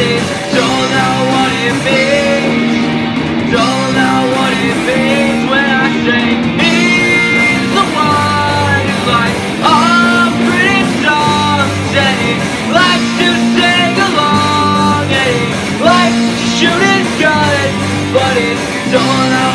don't know what it means Don't know what it means when I say me. the like I'm pretty to sing along eh? And he to shoot But don't know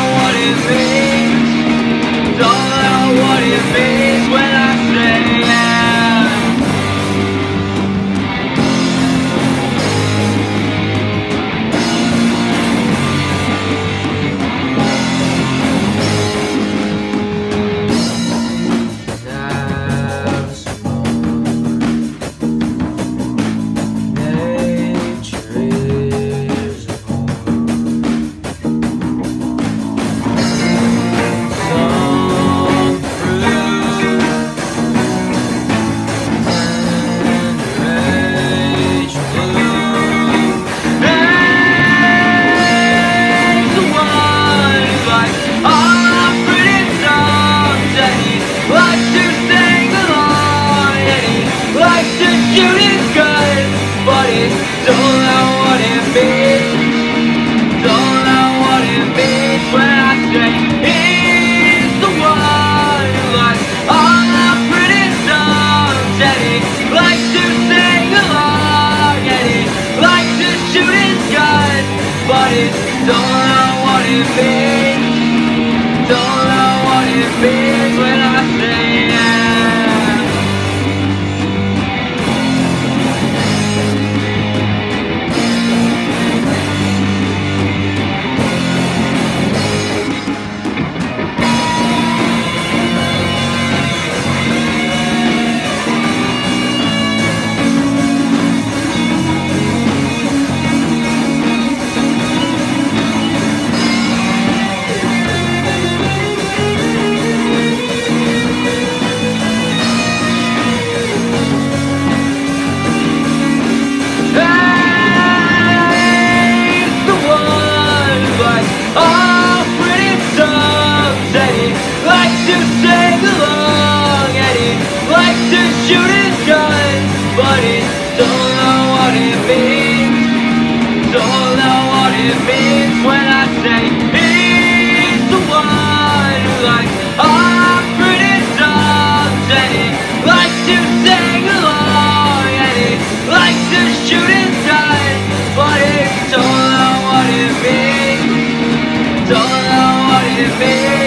what it, don't know what it means. Don't know what it means. me.